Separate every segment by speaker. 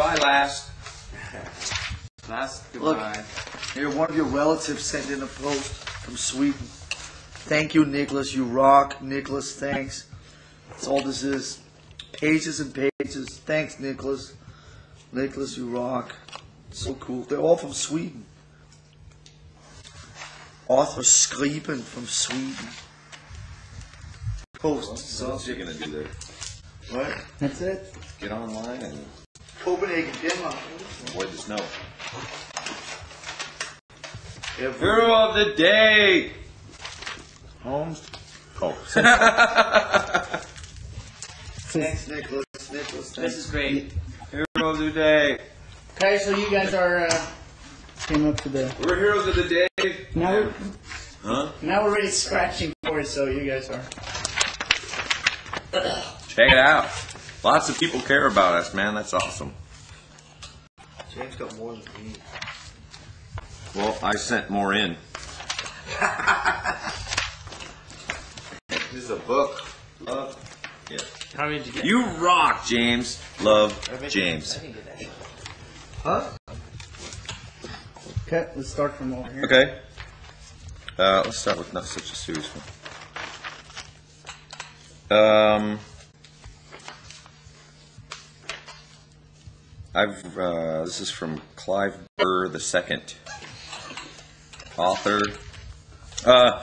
Speaker 1: Goodbye, last. Last goodbye. Look.
Speaker 2: Here, one of your relatives sent in a post from Sweden. Thank you, Nicholas. You rock, Nicholas. Thanks. That's all this is. Pages and pages. Thanks, Nicholas. Nicholas, you rock. So cool. They're all from Sweden. Arthur Skriben from Sweden. Post.
Speaker 1: What
Speaker 2: So,
Speaker 1: else are you gonna do there?
Speaker 2: what? That's it.
Speaker 1: Get online and
Speaker 2: Copenhagen, Denmark.
Speaker 1: avoid the snow.
Speaker 2: Every
Speaker 1: Hero of the day.
Speaker 2: Holmes.
Speaker 1: Oh,
Speaker 2: Thanks, Nicholas. Nicholas,
Speaker 3: This is great.
Speaker 1: hero of the day.
Speaker 3: Okay, so you guys are uh, came up to the
Speaker 1: We're heroes of the day.
Speaker 3: now we're
Speaker 1: Huh?
Speaker 3: now we're really scratching for it. So you guys are.
Speaker 1: Check it out. Lots of people care about us, man. That's awesome.
Speaker 2: James got more than me.
Speaker 1: Well, I sent more in. this is a book. Love. Yeah.
Speaker 3: How many did you get?
Speaker 1: You rock, James. Love, James.
Speaker 2: Huh?
Speaker 3: Okay, let's start from over here.
Speaker 1: Okay. Uh, let's start with not such a serious one. Um, I've uh, this is from Clive Burr the second, author. Uh,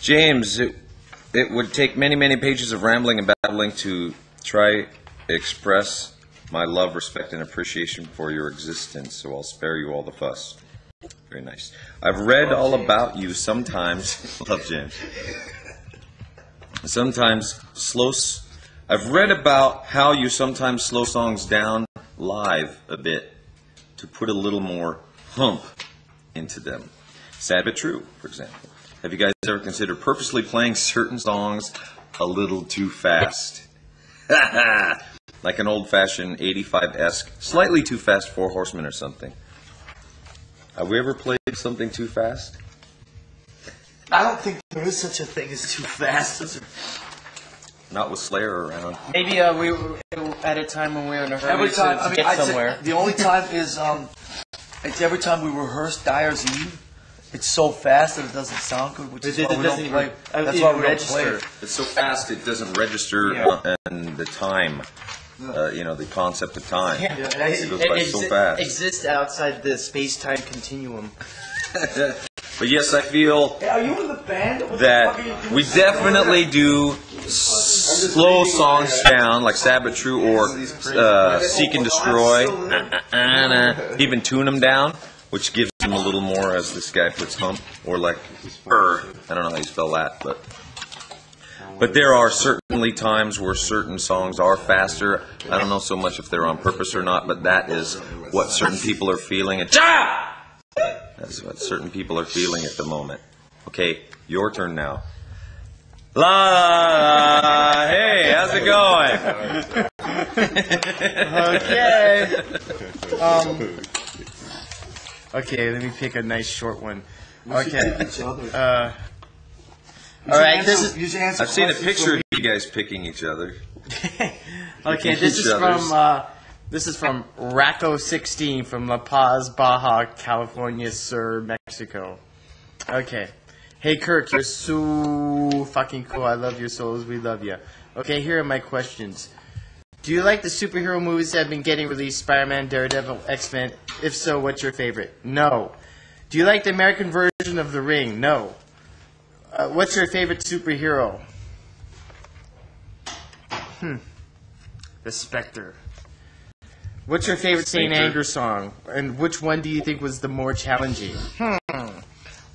Speaker 1: James, it, it would take many, many pages of rambling and babbling to try express my love, respect, and appreciation for your existence. So I'll spare you all the fuss. Very nice. I've read all about you sometimes. Love James. Sometimes slow. I've read about how you sometimes slow songs down live a bit to put a little more hump into them. Sad but true, for example. Have you guys ever considered purposely playing certain songs a little too fast? like an old fashioned 85 esque, slightly too fast Four Horsemen or something. Have we ever played something too fast?
Speaker 2: I don't think there is such a thing as too fast. Is there?
Speaker 1: Not with Slayer around.
Speaker 3: Maybe uh, we were at a time when we were in a hurry
Speaker 2: Every time,
Speaker 3: to,
Speaker 2: I mean,
Speaker 3: get
Speaker 2: I'd say
Speaker 3: somewhere.
Speaker 2: the only time is um, it's every time we rehearse Dyer's Eve. It's so fast that it doesn't sound good, which is
Speaker 3: It-
Speaker 2: why
Speaker 3: it
Speaker 2: we
Speaker 3: doesn't
Speaker 2: don't play.
Speaker 3: even- uh,
Speaker 2: That's
Speaker 3: even
Speaker 2: why we don't play.
Speaker 3: register.
Speaker 2: it.
Speaker 1: It's so fast it doesn't register
Speaker 3: Yeah.
Speaker 1: uh, and the time. Uh, you know, the concept of time.
Speaker 3: Yeah.
Speaker 2: Yeah,
Speaker 1: It goes
Speaker 3: It
Speaker 1: by
Speaker 3: exi-
Speaker 1: so fast.
Speaker 3: exists outside the space-time continuum.
Speaker 1: But yes, I feel
Speaker 2: Hey, are you in the band? What the
Speaker 1: that
Speaker 2: fuck are you doing?
Speaker 1: we definitely do s- slow songs down, like Sad But True or uh, Seek and Destroy. Even tune them down, which gives them a little more, as this guy puts hump, or like er. I don't know how you spell that, but. But there are certainly times where certain songs are faster. I don't know so much if they're on purpose or not, but that is what certain people are feeling. That's what certain people are feeling at the moment. Okay, your turn now. La la la. Hey, how's it going?
Speaker 3: Okay. um. Okay, let me pick a nice short one. Okay. Uh.
Speaker 2: You
Speaker 3: All
Speaker 2: should
Speaker 3: right. This is
Speaker 2: you should answer
Speaker 1: I've seen a picture of you guys picking each other.
Speaker 3: okay. This is from uh, this is from Racco sixteen from La Paz, Baja, California, Sur, Mexico. Okay. Hey Kirk, you're so fucking cool. I love your souls. We love you. Okay, here are my questions. Do you like the superhero movies that have been getting released? Spider-Man, Daredevil, X-Men. If so, what's your favorite? No. Do you like the American version of The Ring? No. Uh, what's your favorite superhero? Hmm. The Spectre. What's your favorite
Speaker 1: Spectre.
Speaker 3: Anger song? And which one do you think was the more challenging? Hmm.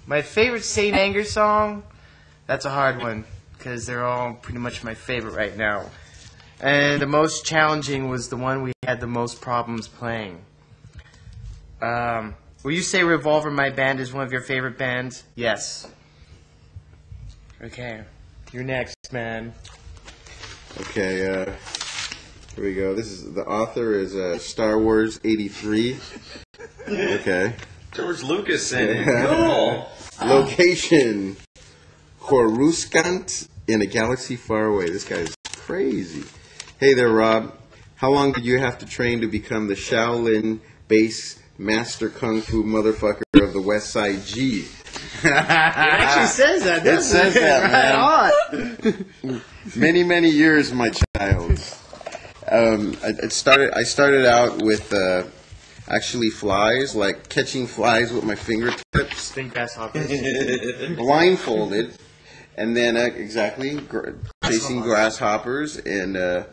Speaker 3: My favorite Saint Anger song? That's a hard one because they're all pretty much my favorite right now. And the most challenging was the one we had the most problems playing. Um, will you say Revolver My Band is one of your favorite bands? Yes. Okay. You're next, man.
Speaker 4: Okay, uh, here we go. This is the author is uh, Star Wars '83. Okay,
Speaker 1: George Lucas in it. Cool.
Speaker 4: location Coruscant in a galaxy far away. This guy's crazy. Hey there, Rob. How long did you have to train to become the Shaolin bass master kung fu motherfucker of the West Side G?
Speaker 3: It actually says that.
Speaker 4: It
Speaker 3: doesn't
Speaker 4: says that,
Speaker 3: right
Speaker 4: man.
Speaker 3: on.
Speaker 4: many many years my child um, I, it started i started out with uh, actually flies like catching flies with my fingertips.
Speaker 3: Think grasshoppers.
Speaker 4: blindfolded. And then uh, exactly gr- chasing grasshoppers and uh,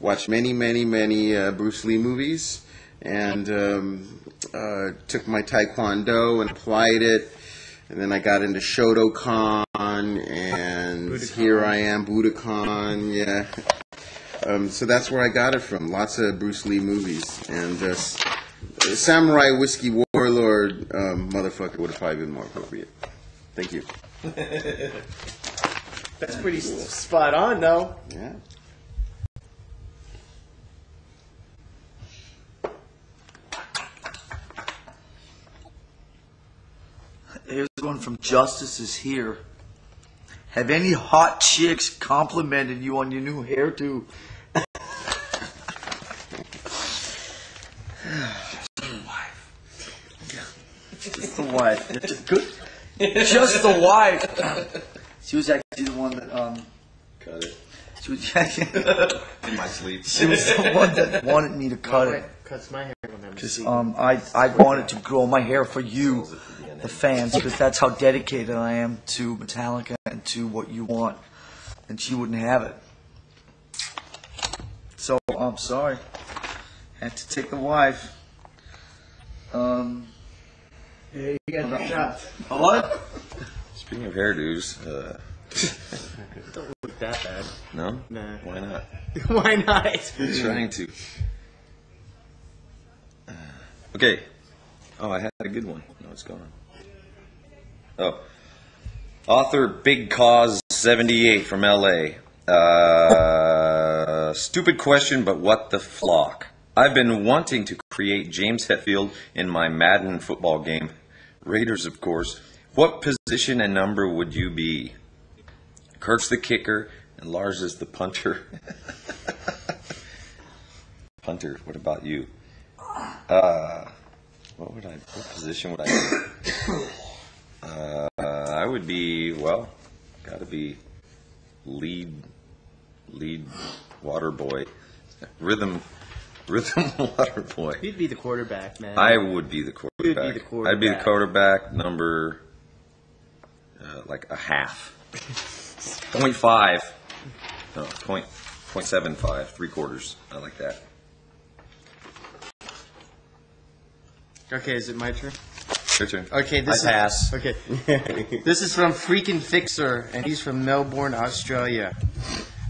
Speaker 4: watched many many many uh, bruce lee movies. And um, uh, took my taekwondo and applied it. And then I got into Shotokan, and here I am, Budokan, yeah. Um, so that's where I got it from. Lots of Bruce Lee movies, and uh, s- Samurai Whiskey Warlord um, motherfucker would have probably been more appropriate. Thank you.
Speaker 3: That's pretty s- spot on, though.
Speaker 4: Yeah.
Speaker 2: Here's one from Justice is here. Have any hot chicks complimented you on your new hairdo? Just the wife. Just good. Just the wife. She was actually the one that um.
Speaker 1: Cut it.
Speaker 2: She was,
Speaker 1: In my sleep.
Speaker 2: she was the one that wanted me to cut it.
Speaker 3: Cuts my hair when I'm
Speaker 2: Because um, I, I wanted to grow my hair for you, the fans, because that's how dedicated I am to Metallica and to what you want. And she wouldn't have it. So I'm sorry. Had to take the wife. Um,
Speaker 3: you got the shot.
Speaker 2: what?
Speaker 1: Speaking of hairdos, uh,
Speaker 3: Don't look that bad.
Speaker 1: no?
Speaker 3: Nah.
Speaker 1: Why not?
Speaker 3: Why not?
Speaker 1: trying to. Uh, Okay. Oh, I had a good one. No, it's gone. Oh. Author Big Cause 78 from LA. Uh, stupid question, but what the flock? I've been wanting to create James Hetfield in my Madden football game. Raiders, of course. What position and number would you be? Kirk's the kicker, and Lars is the punter. Punter, what about you? Uh, what would I? What position would I? Be? uh, I would be well. Got to be lead, lead water boy, rhythm, rhythm water boy.
Speaker 3: You'd be the quarterback, man.
Speaker 1: I would be the quarterback.
Speaker 3: the
Speaker 1: I'd be the
Speaker 3: quarterback.
Speaker 1: quarterback number, uh, like a half, point five, no, point, point seven five, three quarters. I like that.
Speaker 3: Okay, is it my turn?
Speaker 1: Your turn.
Speaker 3: Okay, this
Speaker 1: I
Speaker 3: is
Speaker 1: pass.
Speaker 3: Okay, this is from Freakin' Fixer, and he's from Melbourne, Australia.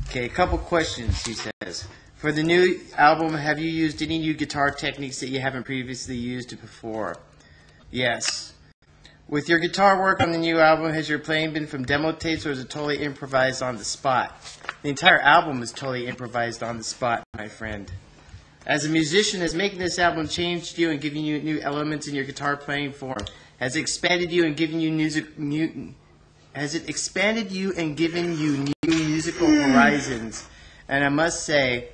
Speaker 3: Okay, a couple questions. He says, for the new album, have you used any new guitar techniques that you haven't previously used before? Yes. With your guitar work on the new album, has your playing been from demo tapes or is it totally improvised on the spot? The entire album is totally improvised on the spot, my friend. As a musician, has making this album changed you and given you new elements in your guitar playing form? Has it expanded you and given you music? New, has it expanded you and given you new musical horizons? And I must say,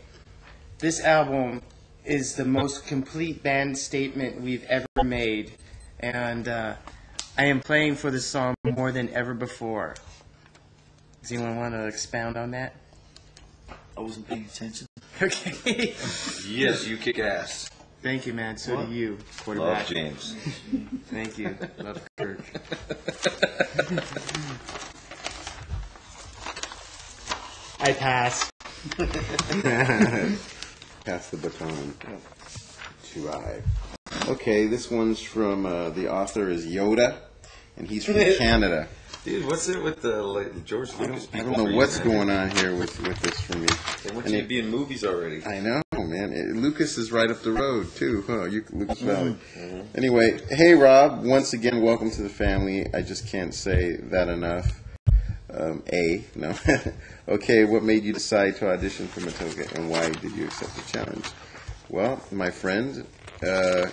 Speaker 3: this album is the most complete band statement we've ever made, and uh, I am playing for the song more than ever before. Does anyone want to expound on that?
Speaker 2: I wasn't paying attention.
Speaker 3: Okay.
Speaker 1: Yes, you kick ass.
Speaker 3: Thank you, man. So do you,
Speaker 1: Love
Speaker 3: quarterback.
Speaker 1: James.
Speaker 3: Thank you. Love Kirk. I pass.
Speaker 4: Pass the baton to I. Okay, this one's from uh, the author is Yoda, and he's from Canada.
Speaker 1: Dude, what's it with the like, George Lucas
Speaker 4: I
Speaker 1: people?
Speaker 4: don't know what's going on here with, with this for me.
Speaker 1: They want
Speaker 4: And
Speaker 1: you
Speaker 4: it-
Speaker 1: be in movies already.
Speaker 4: I know, man. It, Lucas is right up the road too. Huh? You, Lucas mm-hmm. Valley. Mm-hmm. Anyway, hey Rob. Once again, welcome to the family. I just can't say that enough. Um, a no. okay, what made you decide to audition for Metallica, and why did you accept the challenge? Well, my friend, uh,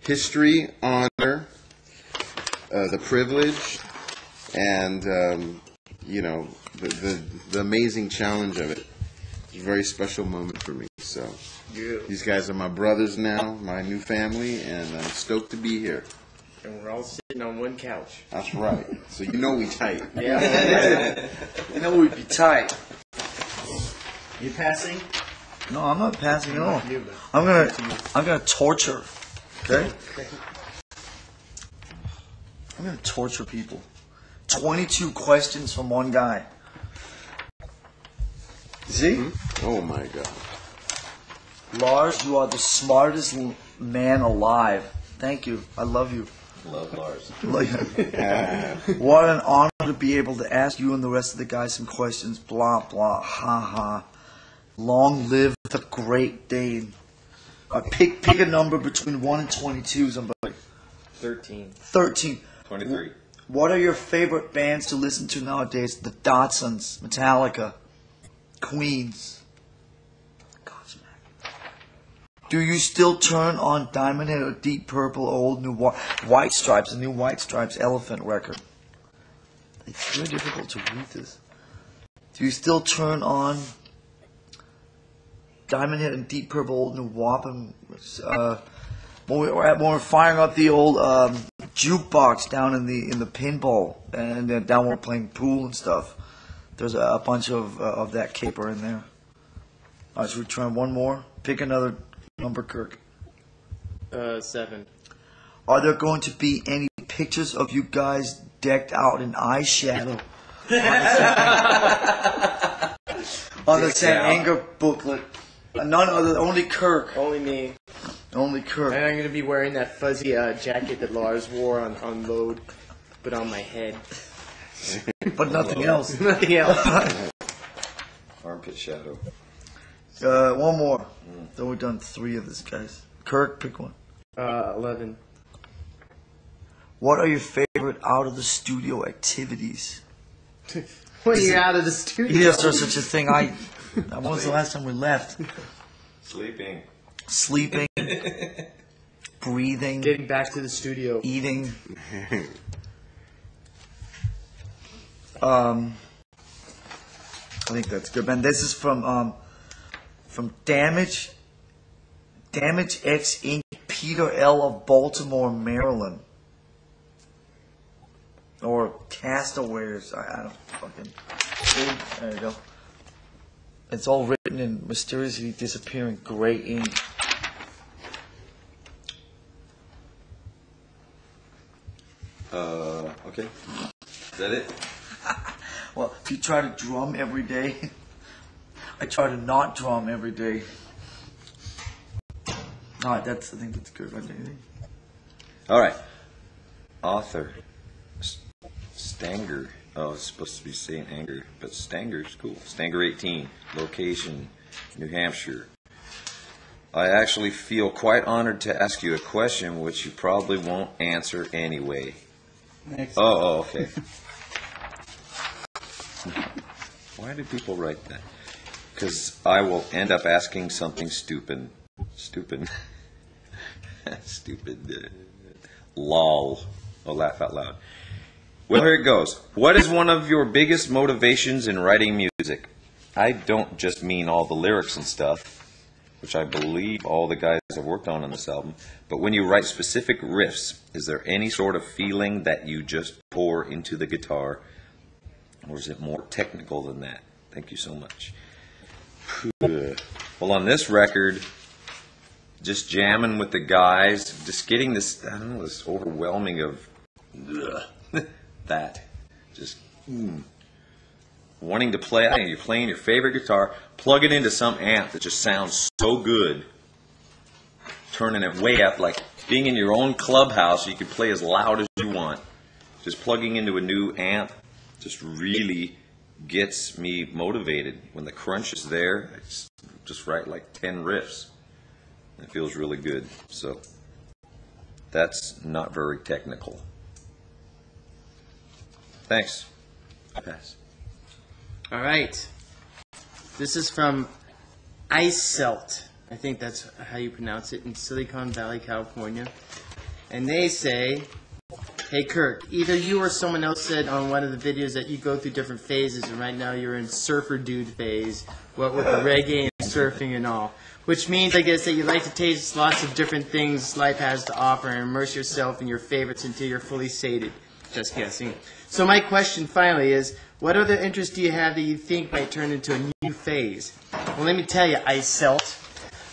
Speaker 4: history, honor, uh, the privilege, and um, you know the, the the amazing challenge of it. It's a very special moment for me. So These guys are my brothers now, my new family, and I'm stoked to be here.
Speaker 3: And we're all sitting on one couch.
Speaker 4: That's right. So you know we tight.
Speaker 3: Yeah.
Speaker 2: You know we'd be tight.
Speaker 3: you passing?
Speaker 2: No, I'm not passing at all. I'm gonna, I'm gonna torture. Okay. I'm gonna torture people. Twenty-two questions from one guy. See, hmm?
Speaker 4: Oh my god.
Speaker 2: Lars, you are the smartest l- man alive. Thank you. I love you.
Speaker 1: Love Lars.
Speaker 2: Like, what an honor to be able to ask you and the rest of the guys some questions. Blah blah. Ha ha. Long live the great Dane. Uh, pick pick a number between one and twenty-two. Somebody.
Speaker 3: 13.
Speaker 2: Thirteen.
Speaker 1: 23.
Speaker 2: What are your favorite bands to listen to nowadays? The Datsuns, Metallica, Queens. Do you still turn on Diamond Head or Deep Purple, or old new Whi- White Stripes, the new White Stripes Elephant record? It's very difficult to read this. Do you still turn on Diamond Head and Deep Purple, old new Wapping? Uh, when we when we we're firing up the old um, jukebox down in the in the pinball, and then down we're playing pool and stuff. There's a, a bunch of uh, of that caper in there. All right, should we try one more? Pick another number, Kirk.
Speaker 3: Uh, 7.
Speaker 2: Are there going to be any pictures of you guys decked out in eyeshadow? On the San
Speaker 1: out.
Speaker 2: Anger booklet. None other, only Kirk.
Speaker 3: Only me.
Speaker 2: Only Kirk.
Speaker 3: And I'm going to be wearing that fuzzy uh, jacket that Lars wore on, on load, but on my head.
Speaker 2: But nothing else.
Speaker 3: Nothing else.
Speaker 1: Armpit shadow.
Speaker 2: Uh, one more. Then we've done three of these guys. Kirk, pick one.
Speaker 3: Uh, 11.
Speaker 2: What are your favorite out of the studio activities?
Speaker 3: When you're out of the studio.
Speaker 2: Yes, there's such a thing. I. When was the last time we left?
Speaker 1: Sleeping.
Speaker 2: Sleeping, breathing,
Speaker 3: Getting back to the studio.
Speaker 2: eating. Um, I think that's good, man. This is from um, from Damage, Damage X Inc. Peter L. of Baltimore, Maryland, or Castaways. I, I don't fucking. See? There you go. It's all written in mysteriously disappearing gray ink.
Speaker 1: Uh, okay. Is that it?
Speaker 2: Well, if you try to drum every day, I try to not drum every day. All right, that's I think that's good. Right there.
Speaker 1: All right. Author. S- Stanger. Oh, it's supposed to be saying anger, but Stanger's cool. Stanger 18. Location, New Hampshire. I actually feel quite honored to ask you a question which you probably won't answer anyway.
Speaker 2: Next.
Speaker 1: Oh, oh okay. Why do people write that? Because I will end up asking something stupid. Stupid. stupid. Uh, lol. Oh, laugh out loud. Well, here it goes. What is one of your biggest motivations in writing music? I don't just mean all the lyrics and stuff, which I believe all the guys have worked on on this album, but when you write specific riffs, is there any sort of feeling that you just pour into the guitar, or is it more technical than that? Thank you so much. Well, on this record, just jamming with the guys, just getting this, I don't know, this overwhelming of that. Just mm, wanting to play, I think you're playing your favorite guitar, plug it into some amp that just sounds so good, turning it way up, like being in your own clubhouse, you can play as loud as you want. Just plugging into a new amp. Just really gets me motivated. When the crunch is there, it's just write like 10 riffs. It feels really good. So that's not very technical. Thanks. I pass.
Speaker 3: All right. This is from Iselt. I think that's how you pronounce it in Silicon Valley, California. And they say, Hey Kirk, either you or someone else said on one of the videos that you go through different phases, and right now you're in surfer dude phase. What with the reggae and surfing and all. Which means, I guess, that you like to taste lots of different things life has to offer and immerse yourself in your favorites until you're fully sated. Just guessing. So my question finally is, what other interests do you have that you think might turn into a new phase? Well, let me tell you, I selt.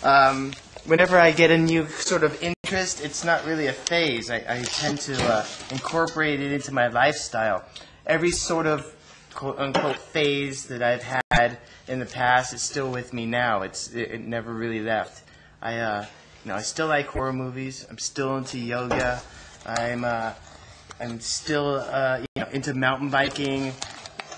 Speaker 3: Um, whenever I get a new sort of interest, it's not really a phase. I, I tend to uh, incorporate it into my lifestyle. Every sort of quote unquote phase that I've had in the past is still with me now. It's it, it never really left. I uh, you know I still like horror movies. I'm still into yoga. I'm uh, I'm still uh, you know into mountain biking.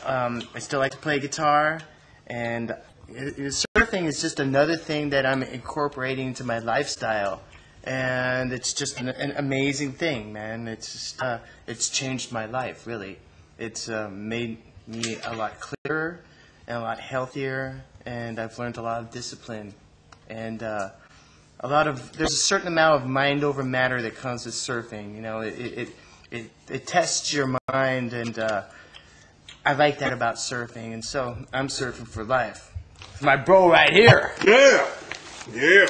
Speaker 3: Um, I still like to play guitar, and it, it- surfing is just another thing that I'm incorporating into my lifestyle, and it's just an, an amazing thing, man. It's just, uh, it's changed my life, really. It's uh, made me a lot clearer and a lot healthier, and I've learned a lot of discipline, and uh, a lot of there's a certain amount of mind over matter that comes with surfing. You know, it it it, it, tests your mind, and uh, I like that about surfing, and so I'm surfing for life. My bro right here.
Speaker 4: Yeah. Yeah.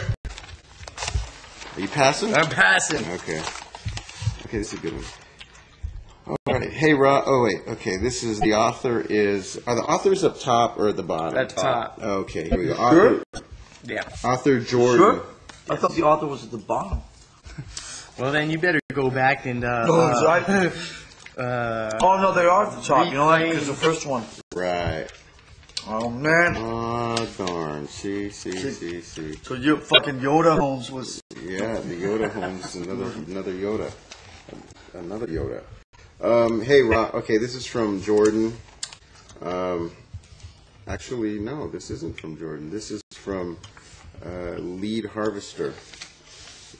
Speaker 4: Are you passing?
Speaker 3: I'm passing.
Speaker 4: Okay. Okay, this is a good one. All right. Hey, Rob. Oh, wait. Okay, this is the author is. Are the authors up top or at the bottom?
Speaker 3: At the top.
Speaker 4: Okay, here we go. Author,
Speaker 3: Yeah.
Speaker 4: author Jordan.
Speaker 2: Sure. I thought the author was at the bottom.
Speaker 3: Well, then you better go back and uh,
Speaker 2: Oh,
Speaker 3: uh,
Speaker 2: sorry.
Speaker 3: uh,
Speaker 2: oh no, they are at the top. You know that because the first one.
Speaker 4: Right.
Speaker 2: Oh man.
Speaker 4: Oh, darn. See, see, see, see.
Speaker 2: So you fucking Yoda Holmes was.
Speaker 4: Yeah, the Yoda Holmes, another another Yoda, another Yoda. Um, hey, Rob. Okay, this is from Jordan. Um, actually, no, this isn't from Jordan. This is from uh, Lead Harvester,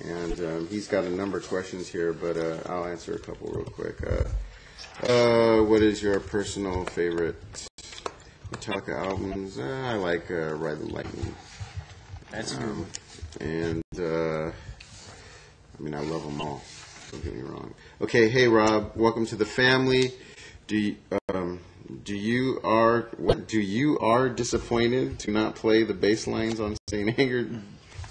Speaker 4: and um, he's got a number of questions here, but uh, I'll answer a couple real quick. Uh, uh, what is your personal favorite Metallica albums? Uh, I like uh, Ride the Lightning.
Speaker 3: that's good.
Speaker 4: Um, and uh, I mean, I love them all. Don't get me wrong. Okay, hey Rob, welcome to the family. Do you, um, do you are what? Do you are disappointed to not play the bass lines on Saint Anger?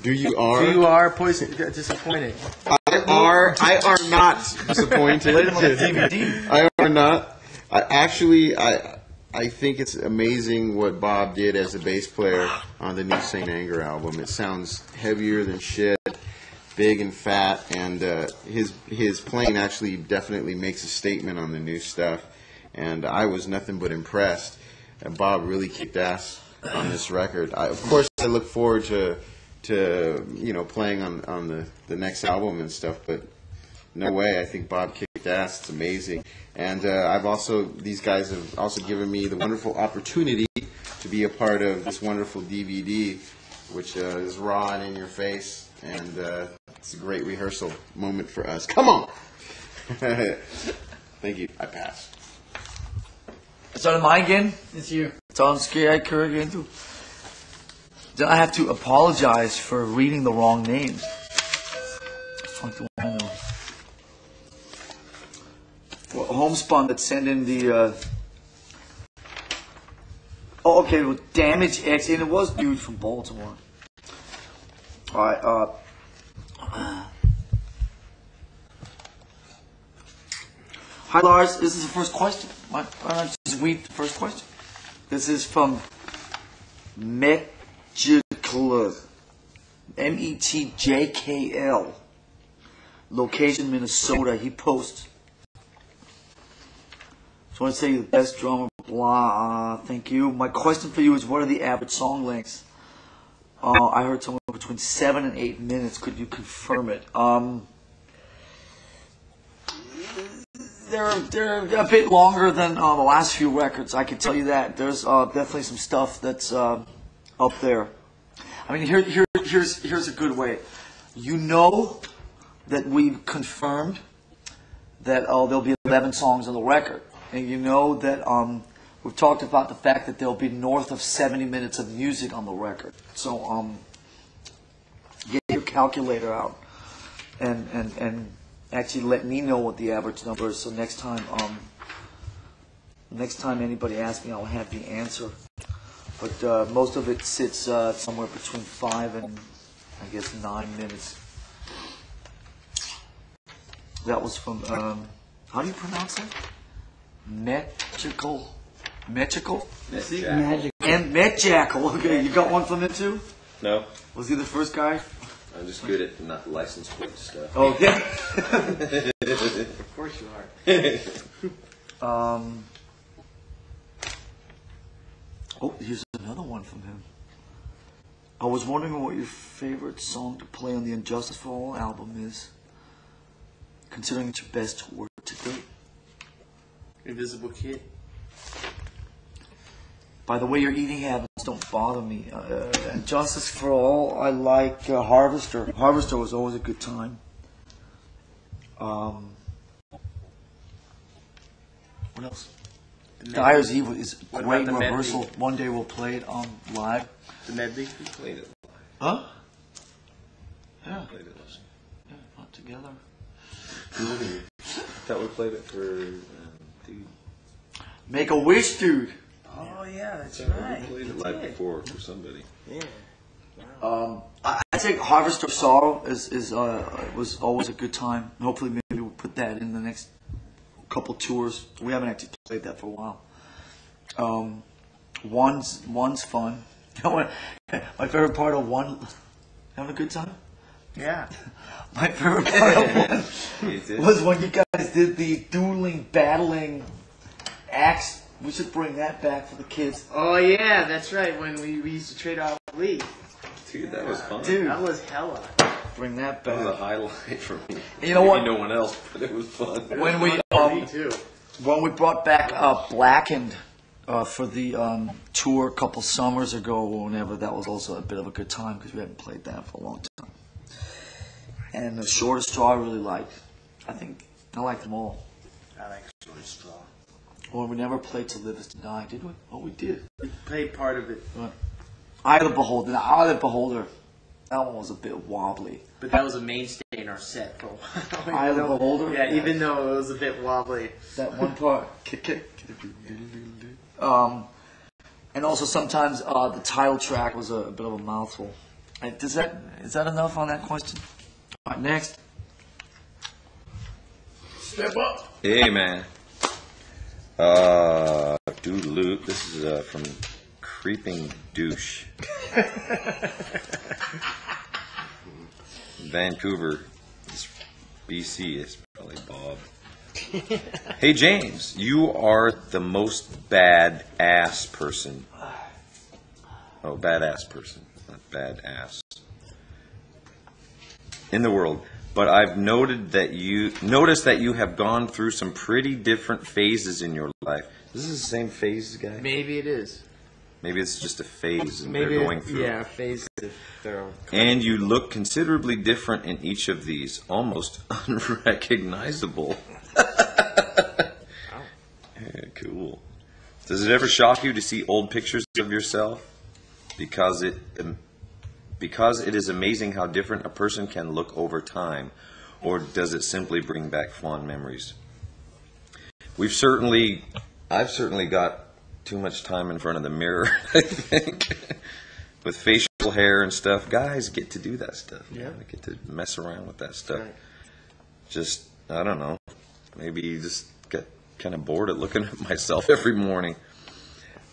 Speaker 4: Do you are?
Speaker 3: Do You are poison, disappointed.
Speaker 4: I are. I are not disappointed.
Speaker 2: Played on the DVD.
Speaker 4: I are not. I actually, I I think it's amazing what Bob did as a bass player on the new Saint Anger album. It sounds heavier than shit, big and fat, and uh, his his playing actually definitely makes a statement on the new stuff. And I was nothing but impressed. And Bob really kicked ass on this record. I, of course, I look forward to to you know playing on on the the next album and stuff, but no way. I think Bob kicked It's amazing. And uh, I've also, these guys have also given me the wonderful opportunity to be a part of this wonderful DVD, which uh, is raw and in your face. And uh, it's a great rehearsal moment for us. Come on! Thank you. I pass.
Speaker 2: It's on mine again.
Speaker 3: It's you.
Speaker 2: It's on Sky again too. Then I have to apologize for reading the wrong names. Fuck the one. Well, Homespun that sent in the. Uh... Oh, okay. Well, Damage X, and it was dude from Baltimore. All right. Uh... Hi, Lars. This is the first question. Why don't just read the first question? This is from Metjkl. M E T J K L. Location Minnesota. He posts. Just want to say the best drummer. Blah. Thank you. My question for you is: What are the average song lengths? Uh, I heard somewhere between seven and eight minutes. Could you confirm it? Um, they're they're a bit longer than uh, the last few records. I can tell you that. There's uh, definitely some stuff that's uh, up there. I mean, here, here here's here's a good way. You know that we've confirmed that uh, there'll be 11 songs on the record, and you know that um, we've talked about the fact that there'll be north of 70 minutes of music on the record. So um, get your calculator out and and and actually let me know what the average number is. So next time, um, next time anybody asks me, I'll have the answer. but uh, most of it sits uh, somewhere between five and I guess nine minutes. That was from um, how do you pronounce it? Metrical, metrical,
Speaker 1: Magic.
Speaker 2: and Met Jackal. Okay, you got one from it too.
Speaker 1: No,
Speaker 2: Was he the first guy?
Speaker 1: I'm just good at not license plate stuff.
Speaker 2: Okay.
Speaker 3: Of course you are.
Speaker 2: Um, oh, here's another one from him. I was wondering what your favorite song to play on the And Justice for All album is, considering it's your best work to date.
Speaker 3: Invisible Kid.
Speaker 2: By the way, your eating habits don't bother me. Uh, And Justice for All, I like uh, Harvester. Harvester was always a good time. Um, what else?
Speaker 3: The
Speaker 2: Dyer's
Speaker 3: medley.
Speaker 2: Evil is
Speaker 3: What
Speaker 2: great
Speaker 3: about the medley?
Speaker 2: One day we'll play it on live.
Speaker 3: The medley.
Speaker 1: We Played it.
Speaker 2: Huh? Yeah,
Speaker 1: Played it.
Speaker 2: yeah, not together.
Speaker 1: Thought we played it for dude.
Speaker 2: Make a wish, dude.
Speaker 3: Oh yeah, that's
Speaker 1: We
Speaker 3: right.
Speaker 1: played it live before for somebody.
Speaker 3: Yeah.
Speaker 2: Um, I, I think Harvester of Sorrow is is uh, was always a good time. Hopefully, maybe we'll put that in the next couple tours. We haven't actually played that for a while. Um, one's one's fun. You know what? My favorite part of one, having a good time.
Speaker 3: Yeah.
Speaker 2: My favorite part of one was when you guys did the dueling, battling axe. We should bring that back for the kids.
Speaker 3: Oh yeah, that's right. When we, we used to trade off Lee.
Speaker 1: Dude, that was fun.
Speaker 2: Dude.
Speaker 3: That was hella.
Speaker 2: Bring that
Speaker 1: That was a
Speaker 2: back.
Speaker 1: highlight for me.
Speaker 2: You know
Speaker 1: Maybe
Speaker 2: what?
Speaker 1: No one else, but it was fun.
Speaker 2: When we
Speaker 3: Me
Speaker 2: um,
Speaker 3: too.
Speaker 2: when we brought back uh, Blackened uh, for the um, tour a couple summers ago or whenever, that was also a bit of a good time because we hadn't played that for a long time. And the shortest straw I really liked. I think I like them all.
Speaker 3: I like Short Straw.
Speaker 2: Well, we never played To Live Is to Die, did we? Oh, we did.
Speaker 3: We played part of it,
Speaker 2: Eye of the Beholder. Now, Eye of the Beholder. That one was a bit wobbly.
Speaker 3: but that was a mainstay in our set for a while.
Speaker 2: Eye of the Beholder.
Speaker 3: Yeah, even though it was a bit wobbly.
Speaker 2: that one part. Kick, kick. Um, and also sometimes uh, the title track was a, a bit of a mouthful. Does that is that enough on that question? All right, next.
Speaker 3: Step up.
Speaker 1: Hey, man. Uh, Doodaloo. This is uh, from Creeping Douche. Vancouver. It's BC. It's probably Bob. hey, James. You are the most bad ass person. Oh, badass person, not bad ass. In the world. But I've noted that you noticed that you have gone through some pretty different phases in your life. This is the same phase, guy.
Speaker 3: Maybe it is.
Speaker 1: Maybe it's just a phase and
Speaker 3: Maybe
Speaker 1: they're going through.
Speaker 3: Yeah, phase. They're
Speaker 1: And you look considerably different in each of these, almost unrecognizable. Yeah, cool. Does it ever shock you to see old pictures of yourself? Because it, um, because it is amazing how different a person can look over time, or does it simply bring back fond memories? We've certainly, I've certainly got too much time in front of the mirror. I think with facial hair and stuff. Guys get to do that stuff.
Speaker 3: Yeah.
Speaker 1: I get to mess around with that stuff.
Speaker 3: Right.
Speaker 1: Just I don't know. Maybe you just get kind of bored at looking at myself every morning.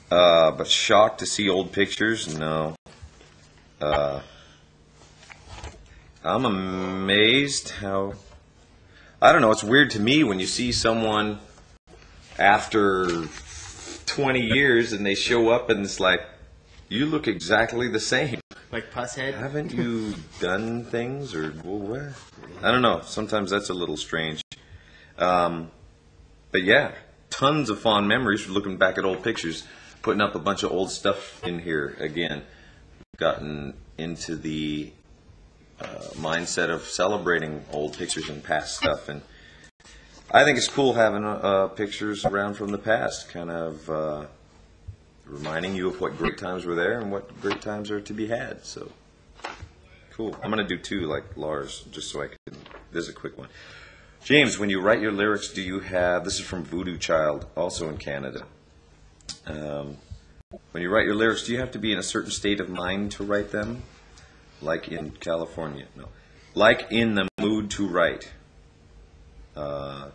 Speaker 1: Uh, but shocked to see old pictures? No. Uh, I'm amazed how. I don't know. It's weird to me when you see someone after 20 years and they show up and it's like, you look exactly the same.
Speaker 3: like Pushead.
Speaker 1: Haven't you done things or well, what? I don't know. Sometimes that's a little strange. Um, but yeah, tons of fond memories from looking back at old pictures, putting up a bunch of old stuff in here again. Gotten into the uh, mindset of celebrating old pictures and past stuff, and I think it's cool having uh, pictures around from the past, kind of. Uh, reminding you of what great times were there and what great times are to be had. So cool. I'm gonna do two like Lars, just so I can. This is a quick one. James, when you write your lyrics, do you have? This is from Voodoo Child, also in Canada. Um, when you write your lyrics, do you have to be in a certain state of mind to write them? Like in California, no. Like in the mood to write. Uh,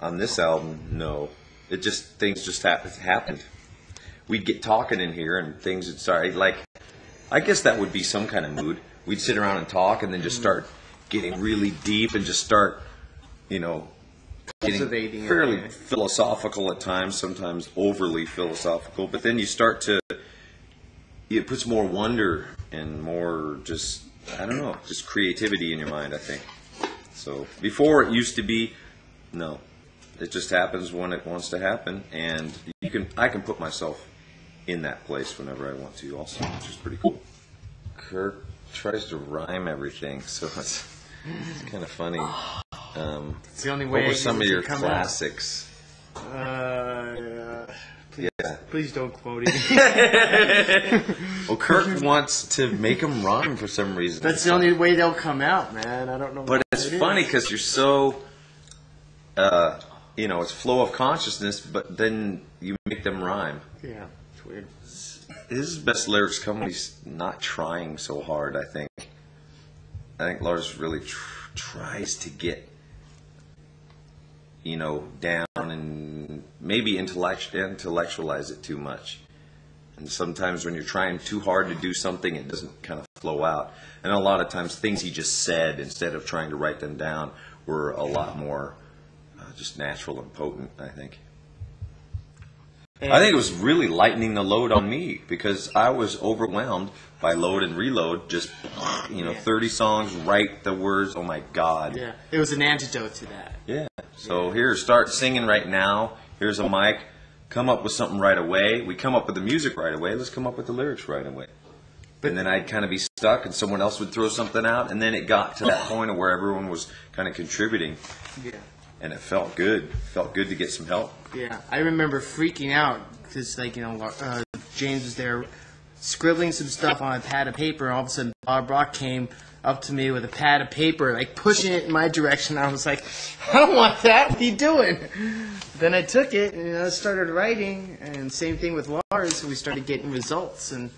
Speaker 1: on this album, no. It just things just hap- happened. We'd get talking in here, and things would start like. I guess that would be some kind of mood. We'd sit around and talk, and then just start getting really deep, and just start, you know, getting
Speaker 3: it,
Speaker 1: fairly
Speaker 3: yeah.
Speaker 1: philosophical at times, sometimes overly philosophical. But then you start to. It puts more wonder and more just I don't know, just creativity in your mind. I think. So before it used to be, no, it just happens when it wants to happen, and you can I can put myself in that place whenever I want to, also, which is pretty cool. Kirk tries to rhyme everything, so it's, it's kind of funny. Um,
Speaker 3: It's the only
Speaker 1: what
Speaker 3: way.
Speaker 1: were
Speaker 3: I
Speaker 1: some of your
Speaker 3: come out.
Speaker 1: classics?
Speaker 3: Uh, please,
Speaker 1: Yeah.
Speaker 3: please don't quote it.
Speaker 1: Well, Kirk wants to make them rhyme for some reason.
Speaker 3: That's the only way they'll come out, man. I don't know.
Speaker 1: But
Speaker 3: what
Speaker 1: it's
Speaker 3: it is.
Speaker 1: funny because you're so, uh, you know, it's flow of consciousness, but then you make them rhyme.
Speaker 3: Yeah, it's weird.
Speaker 1: His best lyrics come when he's not trying so hard. I think. I think Lars really tr- tries to get, you know, down and maybe intellect- intellectualize it too much. And sometimes when you're trying too hard to do something, it doesn't kind of flow out. And a lot of times, things he just said instead of trying to write them down were a lot more uh, just natural and potent. I think. I think it was really lightening the load on me because I was overwhelmed by load and reload. Just you know, thirty songs, write the words. Oh my God!
Speaker 3: Yeah, it was an antidote to that.
Speaker 1: Yeah. So here, start singing right now. Here's a mic. Come up with something right away. We come up with the music right away. Let's come up with the lyrics right away. and then I'd kind of be stuck, and someone else would throw something out, and then it got to that point of where everyone was kind of contributing,
Speaker 3: Yeah.
Speaker 1: and it felt good. Felt good to get some help.
Speaker 3: Yeah, I remember freaking out because, like, you know, uh, James was there scribbling some stuff on a pad of paper, and all of a sudden Bob Rock came up to me with a pad of paper, like pushing it in my direction. I was like, I don't want that. What are you doing? Then I took it and I started writing, and same thing with Lars. We started getting results, and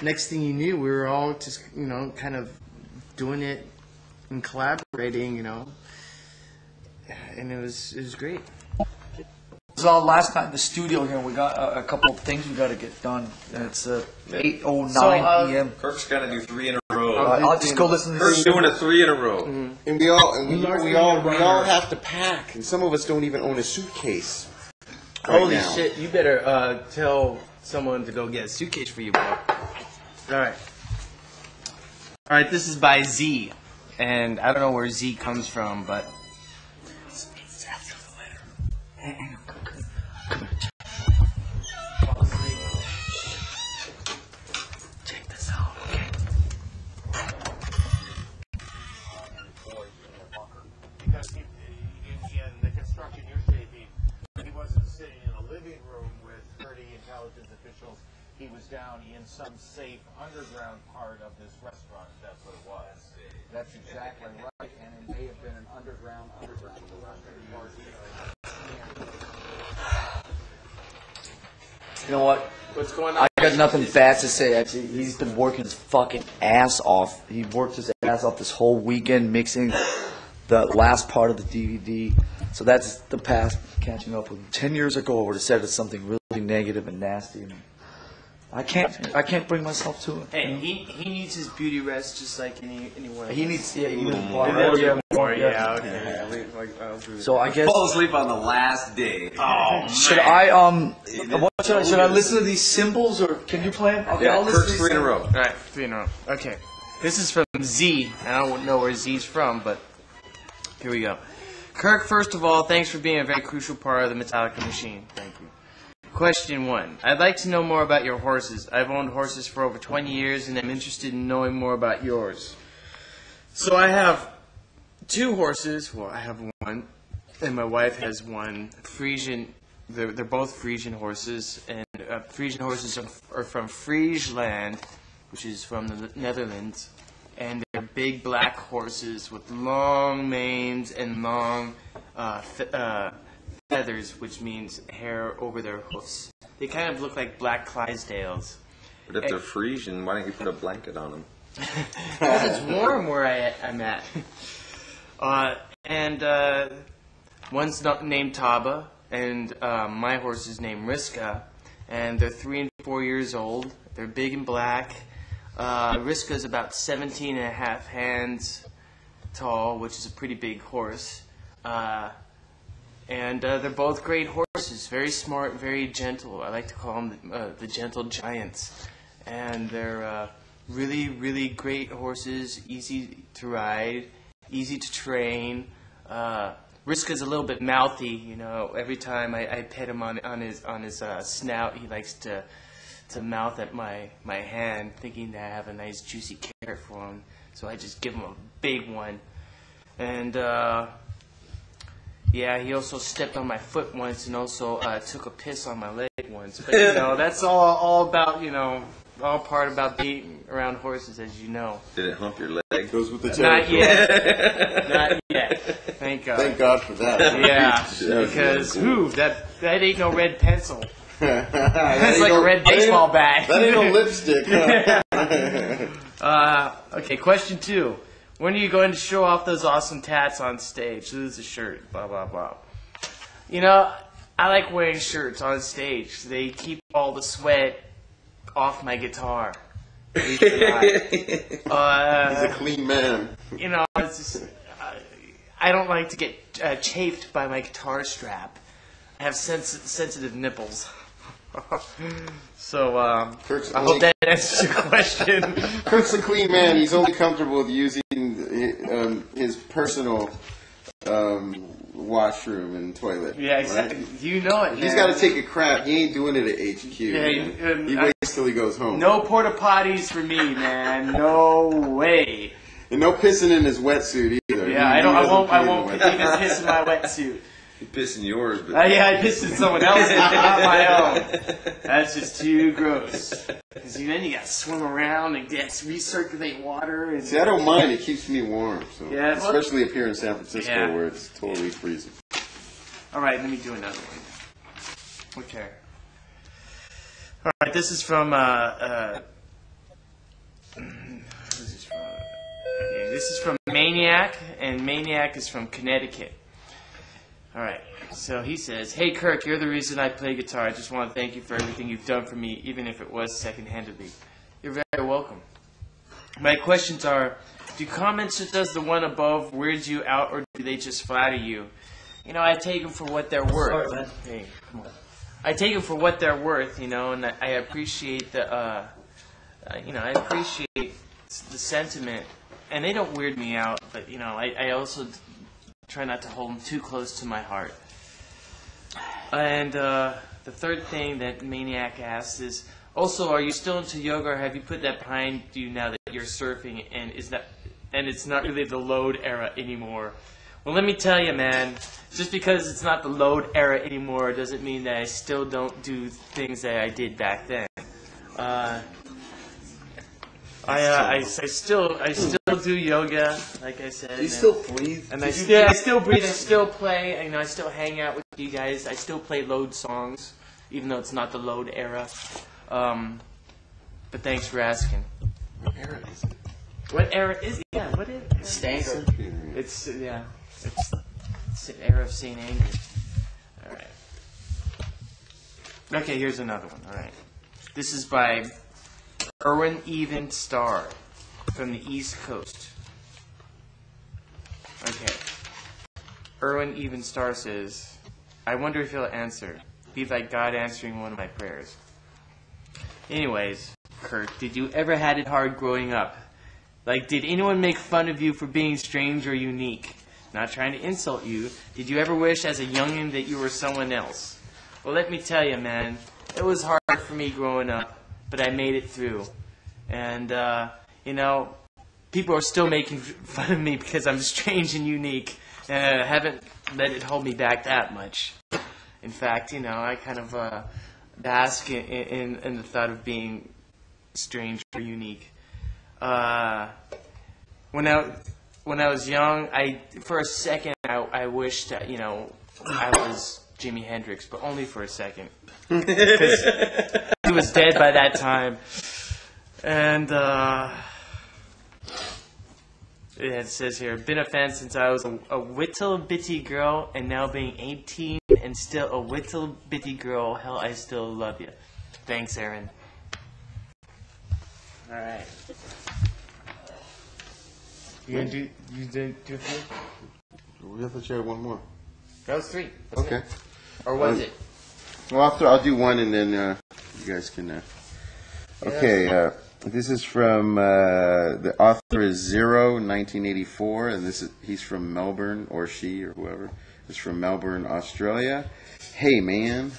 Speaker 3: next thing you knew, we were all just, you know, kind of doing it and collaborating, you know, and it was it was great.
Speaker 2: This is our last night in the studio here. We got a, a couple of things we got to get done. And it's uh, 8.09
Speaker 3: So, uh,
Speaker 2: p.m.
Speaker 1: Kirk's got to do three in a row.
Speaker 2: Uh, I'll just go listen to
Speaker 1: Kirk's
Speaker 2: this.
Speaker 1: doing a three in a row.
Speaker 4: And we all, and we, we all, we all have to pack, and some of us don't even own a suitcase. right
Speaker 3: Holy
Speaker 4: now.
Speaker 3: shit! You better uh, tell someone to go get a suitcase for you, bro. All right. All right. This is by Z, and I don't know where Z comes from, but
Speaker 2: nothing bad to say. Actually, he's been working his fucking ass off. He worked his ass off this whole weekend mixing the last part of the DVD. So that's the past catching up with him. Ten years ago, I would have said it's something really negative and nasty. And I can't. I can't bring myself to it.
Speaker 3: Hey, he, he needs his beauty rest just like any anyone.
Speaker 2: He needs. Yeah, he needs
Speaker 1: more.
Speaker 2: more. Yeah,
Speaker 3: more.
Speaker 2: yeah.
Speaker 3: Yeah. Okay. Like, I'll agree with
Speaker 2: So I guess.
Speaker 1: Fall asleep on the last day.
Speaker 2: Should I um? What should I? Should I listen to these cymbals or can you play them? Okay,
Speaker 1: Yeah,
Speaker 2: I'll listen
Speaker 1: Kirk's
Speaker 2: to
Speaker 1: three in a row.
Speaker 3: All right, three in a row. Okay, this is from Z, and I don't know where Z's from, but here we go. Kirk, first of all, thanks for being a very crucial part of the Metallica machine. Thank you. Question one. I'd like to know more about your horses. I've owned horses for over 20 years, and I'm interested in knowing more about yours. So I have two horses. Well, I have one, and my wife has one. Frisian. They're, they're both Frisian horses, and uh, Frisian horses are, are from Friesland, which is from the Netherlands, and they're big black horses with long manes and long uh, uh, feathers, which means hair over their hoofs. They kind of look like black Clydesdales.
Speaker 1: But if they're Frisian, why don't you put a blanket on them?
Speaker 3: Because it's warm where I, I'm at. Uh, and uh, one's not named Taba, and uh, my horse is named Riska, and they're three and four years old. They're big and black. Uh, Riska's about 17 and a half hands tall, which is a pretty big horse. And uh, they're both great horses, very smart, very gentle. I like to call them the, uh, the gentle giants. And they're uh, really, really great horses, easy to ride, easy to train. Uh, Riska's a little bit mouthy, you know. Every time I, I pet him on, on his on his uh, snout, he likes to to mouth at my, my hand, thinking that I have a nice juicy carrot for him. So I just give him a big one. And uh, yeah, he also stepped on my foot once and also uh, took a piss on my leg once. But you know, that's all all about you know, all part about being around horses, as you know.
Speaker 1: Did it hump your leg?
Speaker 4: Goes with the territory.
Speaker 3: Not yet. Not yet. Thank God.
Speaker 4: Thank God for that.
Speaker 3: Yeah,
Speaker 4: Yeah.
Speaker 3: because who that that ain't no red pencil.
Speaker 4: That's
Speaker 3: That's like a red baseball bat.
Speaker 4: That ain't no lipstick. huh?
Speaker 3: Uh, okay, question two. When are you going to show off those awesome tats on stage? This is a shirt, blah, blah, blah. You know, I like wearing shirts on stage. They keep all the sweat off my guitar. Believe it or not.
Speaker 4: He's
Speaker 3: Uh,
Speaker 4: a clean man.
Speaker 3: you know, it's just, uh, I don't like to get uh, chafed by my guitar strap. I have sens- sensitive nipples. so, um, I hope that answers your question.
Speaker 4: Kirk's a clean man. He's only comfortable with using um, his personal um, washroom and toilet.
Speaker 3: yeah,
Speaker 4: right?
Speaker 3: exactly. You know it.
Speaker 4: He's got to take a crap. He ain't doing it at HQ.
Speaker 3: Yeah, um,
Speaker 4: he waits till he goes home.
Speaker 3: No porta potties for me, man. No way.
Speaker 4: And no pissing in his wetsuit either.
Speaker 3: Yeah,
Speaker 4: He-
Speaker 3: I don't. I won't. I won't even piss in my wetsuit.
Speaker 1: You piss in yours, but
Speaker 3: Uh, yeah, I pissed in someone else's, not my own. That's just too gross. Because then you gotta swim around and get recirculate water. And,
Speaker 4: See, I don't mind. It keeps me warm. So.
Speaker 3: Yeah,
Speaker 4: Especially up here in San Francisco
Speaker 3: Yeah.
Speaker 4: where it's totally freezing.
Speaker 3: All right, let me do another one. Okay. All right, this is from. Uh, uh, this is from. this is from Maniac, and Maniac is from Connecticut. All right. So he says, "Hey Kirk, you're the reason I play guitar. I just want to thank you for everything you've done for me, even if it was second-handedly. You're very welcome. My questions are: Do comments such as the one above weird you out, or do they just flatter you? You know, I take them for what they're worth. Sorry, Hey, come on. I take them for what they're worth, you know, and I appreciate the, uh, uh, you know, I appreciate the sentiment, and they don't weird me out. But you know, I, I also try not to hold them too close to my heart. And uh, the third thing that Maniac asks is, also, are you still into yoga, or have you put that behind you now that you're surfing, and is that, and it's not really the load era anymore? Well, let me tell you, man. Just because it's not the load era anymore doesn't mean that I still don't do things that I did back then. Uh, I, uh, I, I still I still do yoga, like I said.
Speaker 2: You
Speaker 3: and-
Speaker 2: still breathe.
Speaker 3: and I still, I still breathe. I still play. You know, I still hang out with you guys. I still play load songs, even though it's not the load era. Um, but thanks for asking.
Speaker 4: What era is it?
Speaker 3: What era is? Yeah, what is?
Speaker 2: Stank.
Speaker 3: It's yeah. It's, it's an era of Saint Anger. All right. Okay, here's another one. All right. This is by Erwin Even Star from the East Coast. Okay. Erwin Even Star says, I wonder if he'll answer. Be like God answering one of my prayers. Anyways, Kirk, did you ever had it hard growing up? Like, did anyone make fun of you for being strange or unique? Not trying to insult you. Did you ever wish as a youngin' that you were someone else? Well, let me tell you, man, it was hard for me growing up, but I made it through. And, uh, you know, people are still making fun of me because I'm strange and unique, and I haven't let it hold me back that much. In fact, you know, I kind of uh, bask in, in, in the thought of being strange or unique. Uh, when I when I was young, I for a second I, I wished that, you know I was Jimi Hendrix, but only for a second. he was dead by that time. And, uh, yeah, it says here, been a fan since I was a, a little bitty girl, and now being 18 and still a little bitty girl, hell, I still love you. Thanks, Aaron. Alright. You gonna do, you do, do three?
Speaker 4: We have to share one more.
Speaker 3: That was three. That's
Speaker 4: Okay.
Speaker 3: it. Or was
Speaker 4: Um,
Speaker 3: it?
Speaker 4: Well, I'll, I'll do one, and then uh, you guys can. Uh... Okay. Uh, this is from uh, the author is Zero, 1984, and this is he's from Melbourne or she or whoever is from Melbourne, Australia. Hey, man.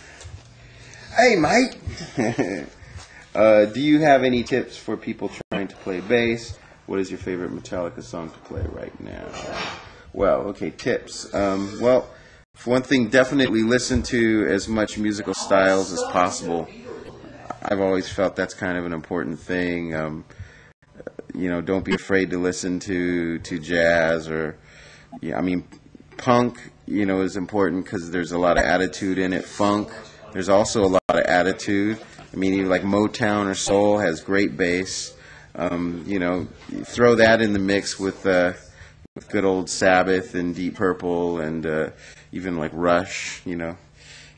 Speaker 4: Hey, mate. uh, do you have any tips for people trying to play bass? What is your favorite Metallica song to play right now? Well, okay, tips. Um, well, for one thing, definitely listen to as much musical styles as possible. I've always felt that's kind of an important thing. Um, you know, don't be afraid to listen to to jazz or, yeah, I mean, punk. You know, is important because there's a lot of attitude in it. Funk, there's also a lot of attitude. I mean, even like Motown or soul has great bass. Um, you know, throw that in the mix with uh, with good old Sabbath and Deep Purple and uh, even like Rush. You know,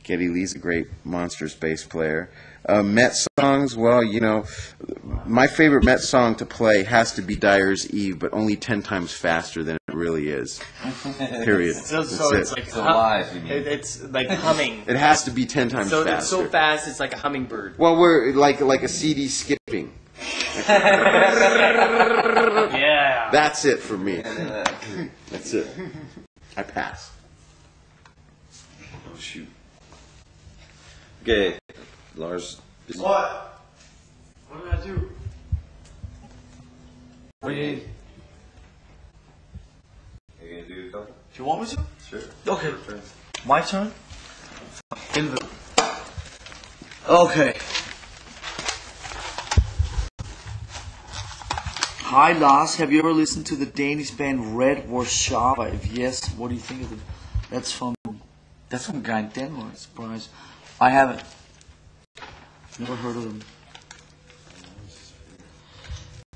Speaker 4: Geddy Lee's a great Monsters bass player. Uh, Met songs, well, you know, my favorite Met song to play has to be Dyer's Eve, but only ten times faster than it really is. Period.
Speaker 3: So,
Speaker 4: That's
Speaker 3: so it's
Speaker 4: it.
Speaker 3: like
Speaker 1: It's alive, you mean.
Speaker 3: It, it's like humming.
Speaker 4: It has to be ten times
Speaker 3: so
Speaker 4: faster.
Speaker 3: it's so fast, it's like a hummingbird.
Speaker 4: well, we're like like a CD skipping.
Speaker 3: Yeah.
Speaker 4: That's it for me. That's it. I pass.
Speaker 1: Oh, shoot. Okay, Lars. Is,
Speaker 2: What? What did I do?
Speaker 3: What do you need?
Speaker 1: you gonna do a couple?
Speaker 2: Do you want me to?
Speaker 1: Sure.
Speaker 2: Okay. My turn? In the... Okay. Hi Lars, have you ever listened to the Danish band Red Warszawa? If yes, what do you think of them? That's from that's from a guy in Denmark, surprise. I haven't. Never heard of them.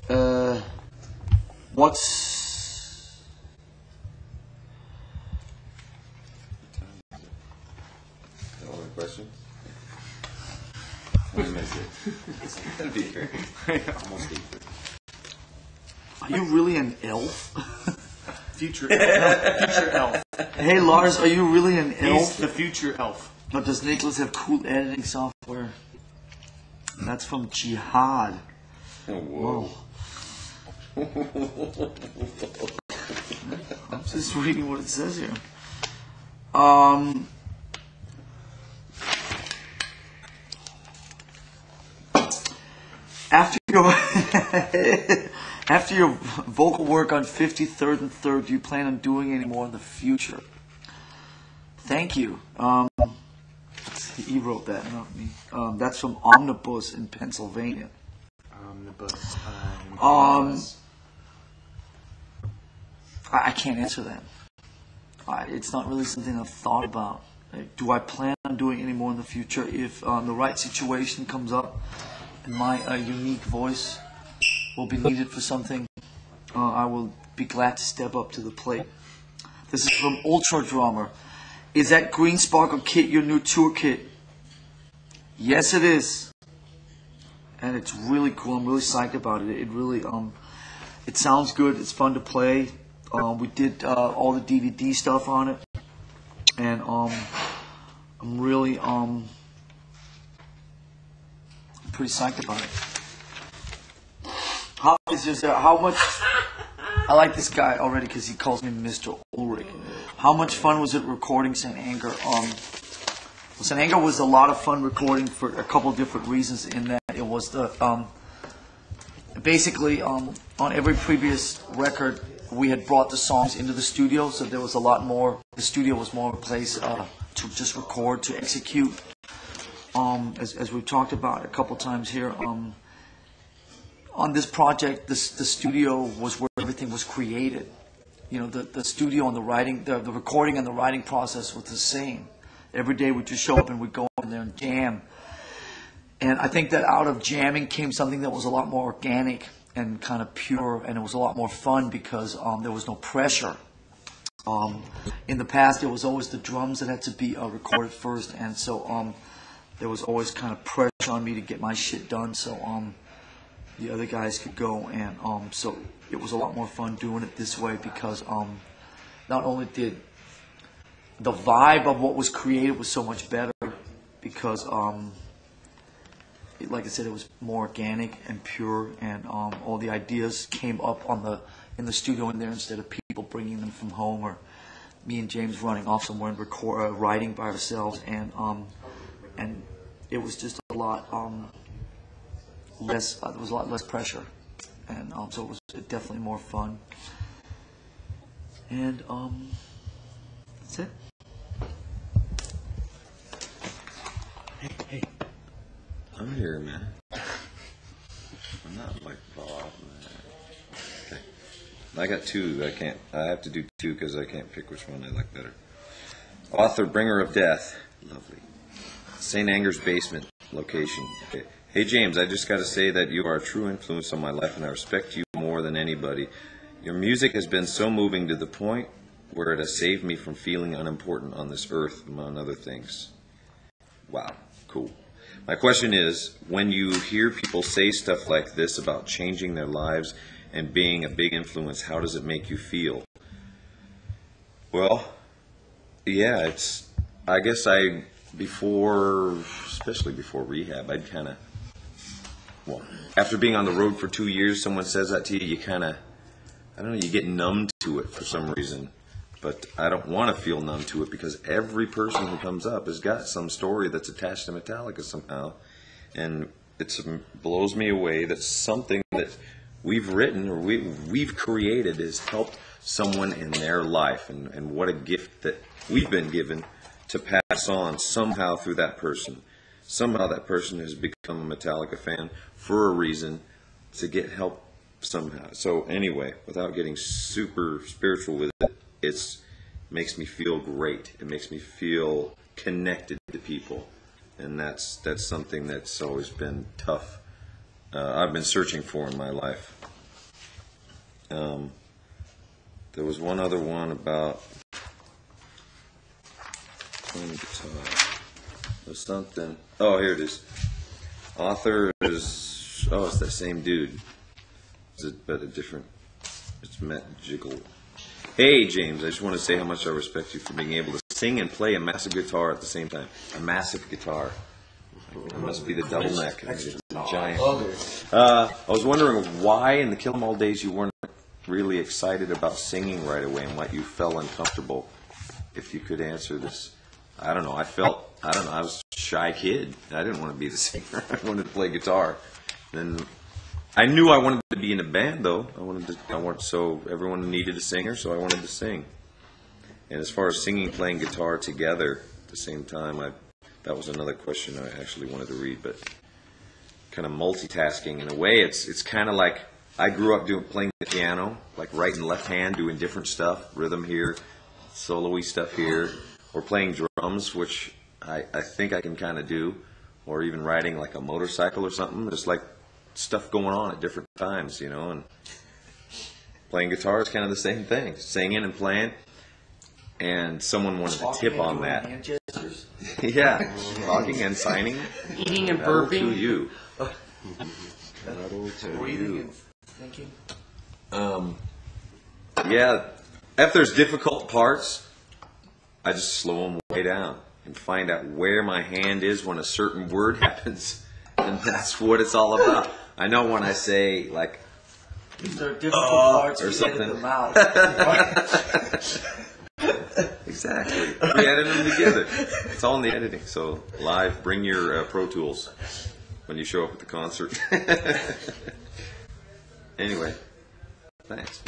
Speaker 2: Uh what's
Speaker 1: All the questions? When is it? That'd be great. Almost eight.
Speaker 2: Are you really an elf?
Speaker 3: Future elf. Future elf.
Speaker 2: Hey Lars, are you really an elf?
Speaker 3: He's
Speaker 2: elf?
Speaker 3: the future elf.
Speaker 2: Or does Nicholas have cool editing software? That's from Jihad.
Speaker 1: Oh, whoa.
Speaker 2: Whoa. I'm just reading what it says here. Um. After your after your vocal work on 53rd and 3rd, do you plan on doing any more in the future? Thank you. Um, he wrote that, not me. Um, that's from Omnibus in Pennsylvania.
Speaker 3: Omnibus time.
Speaker 2: Um, I, I can't answer that. I, it's not really something I've thought about. Like, do I plan on doing any more in the future? If um, the right situation comes up and my uh, unique voice will be needed for something, uh, I will be glad to step up to the plate. This is from Ultra Drummer. Is that Green Sparkle kit your new tour kit? Yes, it is and it's really cool. I'm really psyched about it. It really um, it sounds good. It's fun to play. Um, we did uh, all the DVD stuff on it, and um, I'm really um, pretty psyched about it. How is this? Uh, how much? I like this guy already because he calls me Mr. Ulrich. How much fun was it recording St. Anger? Um, St. Anger was a lot of fun recording for a couple different reasons. In that it was the um, basically um, on every previous record we had brought the songs into the studio, so there was a lot more. The studio was more of a place uh, to just record, to execute. Um, as, as we've talked about a couple times here, um, on this project, this, the studio was where everything was created. You know, the, the studio and the writing, the, the recording and the writing process was the same. Every day we'd just show up and we'd go in there and jam. And I think that out of jamming came something that was a lot more organic and kind of pure, and it was a lot more fun because um, there was no pressure. Um, in the past, it was always the drums that had to be uh, recorded first, and so um, there was always kind of pressure on me to get my shit done, so um, the other guys could go, and um, so it was a lot more fun doing it this way because um, not only did the vibe of what was created was so much better because um, it- like I said, it was more organic and pure, and um, all the ideas came up on the in the studio in there instead of people bringing them from home or me and James running off somewhere and record, uh, writing by ourselves, and um, and it was just a lot um, less. Uh, there was a lot less pressure, and um, so it was definitely more fun. And um, that's it.
Speaker 1: Hey, hey, I'm here, man. I'm not like Bob, man. Okay. I got two. I can't. I have to do two because I can't pick which one I like better. Author, bringer of death. Lovely. St. Anger's basement location. Okay. Hey James, I just got to say that you are a true influence on my life, and I respect you more than anybody. Your music has been so moving to the point where it has saved me from feeling unimportant on this earth, among other things. Wow, cool. My question is when you hear people say stuff like this about changing their lives and being a big influence, how does it make you feel? Well, yeah, it's, I guess I, before, especially before rehab, I'd kind of, well, after being on the road for two years, someone says that to you, you kind of, I don't know, you get numb to it for some reason. But I don't want to feel numb to it because every person who comes up has got some story that's attached to Metallica somehow. And it blows me away that something that we've written or we, we've created has helped someone in their life. And, and what a gift that we've been given to pass on somehow through that person. Somehow that person has become a Metallica fan for a reason to get help somehow. So anyway, without getting super spiritual with it, it's makes me feel great. It makes me feel connected to people, and that's that's something that's always been tough. Uh, I've been searching for in my life. Um, there was one other one about guitar. There's something. Oh, here it is. Author is oh, it's that same dude. It's a, but a different. It's Matt Jiggle. Hey, James, I just want to say how much I respect you for being able to sing and play a massive guitar at the same time. A massive guitar. It must be the double neck. It's giant. Uh, I was wondering why in the Kill 'Em All days you weren't really excited about singing right away and why you felt uncomfortable. If you could answer this. I don't know. I felt, I don't know, I was a shy kid. I didn't want to be the singer. I wanted to play guitar. Then I knew I wanted to be in a band, though. I wanted to. I wanted so everyone needed a singer, so I wanted to sing. And as far as singing, playing guitar together at the same time, I that was another question I actually wanted to read. But kind of multitasking in a way, it's it's kind of like I grew up doing playing the piano, like right and left hand, doing different stuff, rhythm here, solo-y stuff here, or playing drums, which I, I think I can kind of do, or even riding like a motorcycle or something, just like stuff going on at different times, you know, and playing guitar is kind of the same thing, singing and playing. And someone wanted to tip on that. Yeah, talking and signing.
Speaker 3: Eating and
Speaker 1: That'll to you. That'll to
Speaker 2: Breathing
Speaker 1: you.
Speaker 2: and thinking.
Speaker 1: Um, yeah, if there's difficult parts, I just slow them way down and find out where my hand is when a certain word happens, and that's what it's all about. I know when I say like,
Speaker 2: If there are difficult
Speaker 1: Uh,
Speaker 2: parts,
Speaker 1: or
Speaker 2: we edit
Speaker 1: something.
Speaker 2: them out.
Speaker 1: exactly, we edit them together. It's all in the editing. So live, bring your uh, Pro Tools when you show up at the concert. anyway, thanks.